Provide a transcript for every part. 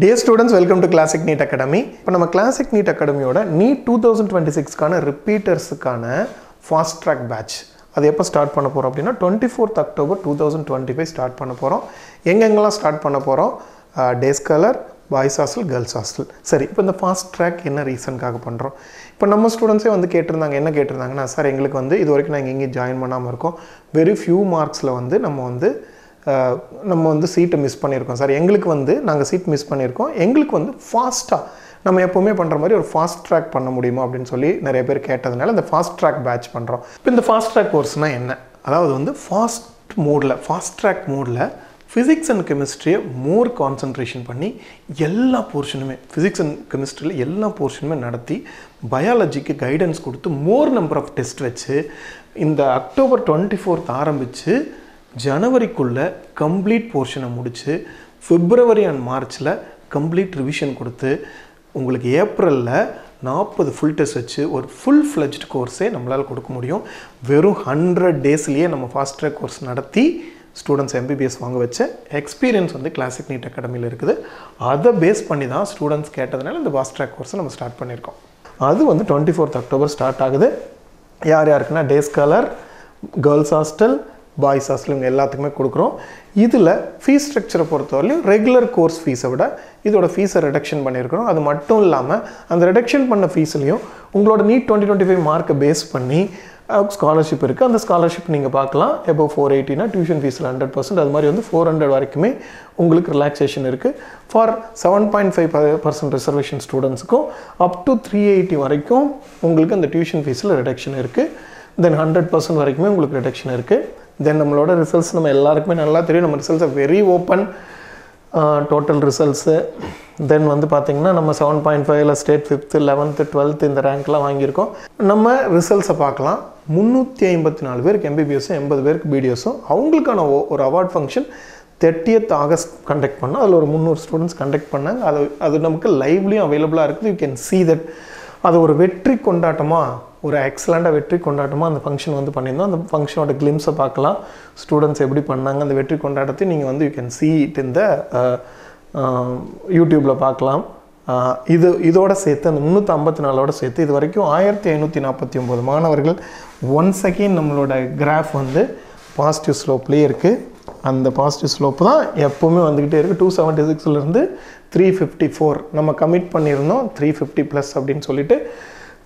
Dear students welcome to Classic NEET Academy இப்போ நம்ம classic NEET அகாடமியோட நீட் டூ தௌசண்ட் டுவெண்ட்டி சிக்ஸ்க்கான ரிப்பீட்டர்ஸுக்கான ஃபாஸ்ட் ட்ராக் பேட்ச் அது எப்போ ஸ்டார்ட் பண்ண போகிறோம் அப்படின்னா twenty fourth October two thousand twenty five start பண்ண போகிறோம் எங்கெங்கெல்லாம் ஸ்டார்ட் பண்ண போகிறோம் days scholar boys hostel girls hostel சரி இப்போ இந்த ஃபாஸ்ட் ட்ராக் என்ன ரீசனுக்காக பண்ணுறோம் இப்போ நம்ம ஸ்டூடெண்ட்ஸே வந்து கேட்டிருந்தாங்க என்ன கேட்டிருந்தாங்கன்னா சார் எங்களுக்கு வந்து இது வரைக்கும் நாங்கள் எங்கேயும் ஜாயின் பண்ணாமல் இருக்கோம். வெரி ஃபியூ மார்க்ஸில் வந்து நம்ம வந்து நம்ம வந்து சீட்டை மிஸ் பண்ணியிருக்கோம். சார் எங்களுக்கு வந்து நாங்கள் சீட் மிஸ் பண்ணியிருக்கோம். எங்களுக்கு வந்து ஃபாஸ்ட்டாக நம்ம எப்போவுமே பண்ணுற மாதிரி ஒரு ஃபாஸ்ட் ட்ராக் பண்ண முடியுமா அப்படின்னு சொல்லி நிறைய பேர் கேட்டதுனால இந்த ஃபாஸ்ட் ட்ராக் பேட்ச் பண்ணுறோம் இப்போ இந்த ஃபாஸ்ட் ட்ராக் கோர்ஸ்னால் என்ன? அதாவது வந்து ஃபாஸ்ட் மோடில் ஃபாஸ்ட் ட்ராக் மோடில் ஃபிசிக்ஸ் அண்ட் கெமிஸ்ட்ரியை மோர் கான்சன்ட்ரேஷன் பண்ணி எல்லா போர்ஷனுமே ஃபிசிக்ஸ் அண்ட் கெமிஸ்ட்ரியில் எல்லா போர்ஷனுமே நடத்தி பயாலஜிக்கு கைடன்ஸ் கொடுத்து மோர் நம்பர் ஆஃப் டெஸ்ட் வச்சு இந்த அக்டோபர் டுவெண்ட்டி ஃபோர்த் ஆரம்பித்து ஜனவரிக்குள்ளே கம்ப்ளீட் போர்ஷனை முடித்து ஃபிப்ரவரி அண்ட் மார்ச்சில் கம்ப்ளீட் ரிவிஷன் கொடுத்து உங்களுக்கு ஏப்ரலில் நாற்பது ஃபுல் டெஸ்ட் வச்சு ஒரு ஃபுல் ஃப்ளெஜ்ட் கோர்ஸே நம்மளால் கொடுக்க முடியும். வெறும் ஹண்ட்ரட் டேஸ்லேயே நம்ம ஃபாஸ்ட் ட்ராக் கோர்ஸ் நடத்தி ஸ்டூடெண்ட்ஸ் எம்பிபிஎஸ் வாங்க வச்ச எக்ஸ்பீரியன்ஸ் வந்து கிளாசிக் நீட் அகாடமியில் இருக்குது. அதை பேஸ் பண்ணி தான் ஸ்டூடெண்ட்ஸ் கேட்டதுனால இந்த ஃபாஸ்ட் ட்ராக் கோர்ஸை நம்ம ஸ்டார்ட் பண்ணியிருக்கோம். அது வந்து டுவெண்ட்டி ஃபோர்த் அக்டோபர் ஸ்டார்ட் ஆகுது. யார் யாருக்குன்னா days scholar girls hostel boys hostel எல்லாத்துக்குமே கொடுக்குறோம். இதில் ஃபீஸ் ஸ்ட்ரக்சரை பொறுத்தவரையிலும் ரெகுலர் கோர்ஸ் ஃபீஸை விட இதோட ஃபீஸை ரிடக்ஷன் பண்ணியிருக்கிறோம். அது மட்டும் இல்லாமல் அந்த ரிடக்ஷன் பண்ண ஃபீஸ்லையும் உங்களோட நீட் டுவெண்ட்டி டுவெண்ட்டி ஃபைவ் மார்க்கை பேஸ் பண்ணி ஸ்காலர்ஷிப் இருக்குது அந்த ஸ்காலர்ஷிப் நீங்கள் பார்க்கலாம். எபோவ் ஃபோர் எயிட்டினா டியூஷன் ஃபீஸில் ஹண்ட்ரட் பர்சன்ட் அது மாதிரி வந்து ஃபோர் ஹண்ட்ரட் வரைக்குமே உங்களுக்கு ரிலாக்ஸேஷன் இருக்குது for seven point five percent reservation ஸ்டூடெண்ட்ஸுக்கும் up to three eighty வரைக்கும் உங்களுக்கு அந்த டியூஷன் ஃபீஸில் ரிடக்ஷன் இருக்குது தென் ஹண்ட்ரட் பர்சன்ட் வரைக்குமே உங்களுக்கு ரிடக்ஷன் இருக்குது தென் நம்மளோட ரிசல்ட்ஸ் நம்ம எல்லாருக்குமே நல்லா தெரியும். நம்ம ரிசல்ட்ஸை very open total results then வந்து பார்த்திங்கன்னா நம்ம செவன் பாயிண்ட் ஃபைவ்ல ஸ்டேட் ஃபிஃப்த்து லெவன்த்து டுவெல்த்து இந்த ரேங்க்லாம் வாங்கியிருக்கோம். நம்ம ரிசல்ட்ஸை பார்க்கலாம். முந்நூற்றி ஐம்பத்தி நாலு பேருக்கு எம்பிபிஎஸும் எண்பது பேருக்கு பிடிஎஸும் அவங்களுக்கான ஒரு award function thirtieth August conduct பண்ணோம் அதில் ஒரு முந்நூறு ஸ்டூடெண்ட்ஸ் கண்டக்ட் பண்ணாங்க. அது அது நமக்கு லைவ்லேயும் அவைலபிளாக இருக்குது. யூ கேன் சி தட் அது ஒரு வெற்றி கொண்டாட்டமாக ஒரு எக்ஸலண்ட்டாக வெற்றி கொண்டாட்டமாக அந்த ஃபங்க்ஷன் வந்து பண்ணியிருந்தோம். அந்த ஃபங்க்ஷனோட கிளிம்ஸை பார்க்கலாம். ஸ்டூடெண்ட்ஸ் எப்படி பண்ணாங்க அந்த வெற்றி கொண்டாட்டத்தை நீங்கள் வந்து யூ கேன் சீ இட் இந்த யூடியூப்பில் பார்க்கலாம். இது இதோட சேர்த்து அந்த முந்நூற்றி ஐம்பத்தி நாலோட சேர்த்து இது வரைக்கும் ஆயிரத்தி ஐநூற்றி நாற்பத்தி ஒம்பது மாணவர்கள் ஒன் செகண்ட் நம்மளோட கிராஃப் வந்து பாசிட்டிவ் ஸ்லோப்லேயே இருக்குது அந்த பாசிட்டிவ் ஸ்லோப் தான் எப்போவுமே வந்துக்கிட்டே இருக்குது டூ செவன்ட்டி சிக்ஸ்லேருந்து த்ரீ ஃபிஃப்டி ஃபோர் நம்ம கமிட் பண்ணியிருந்தோம். த்ரீ ஃபிஃப்டி ப்ளஸ் அப்படின்னு சொல்லிட்டு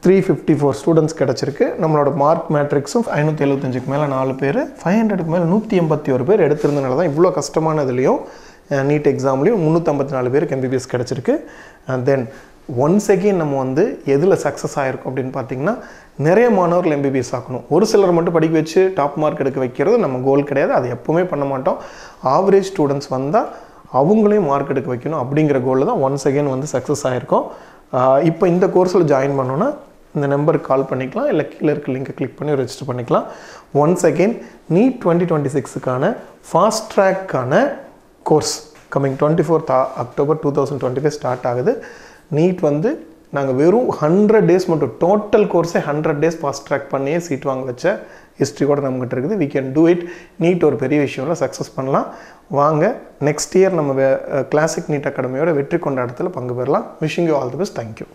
த்ரீ ஃபிஃப்டி ஃபோர் ஸ்டூடெண்ட்ஸ் கிடச்சிருக்கு. நம்மளோட மார்க் மேட்ரிக்ஸும் ஐநூற்றி எழுபத்தஞ்சுக்கு மேலே நாலு பேர் ஃபைவ் ஹண்ட்ரடுக்கு மேலே நூற்றி எண்பத்தி ஒரு பேர் எடுத்திருந்தனால தான் இவ்வளோ கஷ்டமானதுலேயும் நீட் எக்ஸாம்லேயும் முந்நூற்றம்பத்தி நாலு பேருக்கு எம்பிபிஎஸ் கிடச்சிருக்கு. தென் ஒன்ஸ் அகெயின் நம்ம வந்து எதில் சக்ஸஸ் ஆகிருக்கும் அப்படின்னு பார்த்தீங்கன்னா நிறைய மாணவர்கள் எம்பிபிஎஸ் ஆக்கணும். ஒரு சிலர் மட்டும் படிக்க வச்சு டாப் மார்க் எடுக்க வைக்கிறது நம்ம கோல் கிடையாது. அது எப்போவுமே பண்ண மாட்டோம். ஆவரேஜ் ஸ்டூடெண்ட்ஸ் வந்தால் அவங்களையும் மார்க் எடுக்க வைக்கணும் அப்படிங்கிற கோலில் தான் ஒன்ஸ் அகெயின் வந்து சக்ஸஸ் ஆகிருக்கும் இப்போ இந்த கோர்ஸில் ஜாயின் பண்ணோன்னா இந்த நம்பருக்கு கால் பண்ணிக்கலாம். இல்லை கீழே இருக்க லிங்கை கிளிக் பண்ணி ரெஜிஸ்டர் பண்ணிக்கலாம். Once again NEET twenty twenty சிக்ஸுக்கான fast ட்ராக்கான course coming twenty fourth October two thousand twenty five start ஆகுது. நீட் வந்து நாங்கள் வெறும் ஹண்ட்ரட் டேஸ் மட்டும் டோட்டல் கோர்ஸே ஹண்ட்ரட் டேஸ் ஃபாஸ்ட் ட்ராக் பண்ணியே சீட் வாங்க வச்ச ஹிஸ்ட்ரி கூட நம்மகிட்ட இருக்குது. We can do it NEET ஒரு பெரிய விஷயம்ல சக்ஸஸ் பண்ணலாம். வாங்க நெக்ஸ்ட் இயர் நம்ம கிளாசிக் நீட் அகாடமியோட வெற்றி கொண்டாட்டத்தில் பங்கு பெறலாம். Wishing you all the best thank you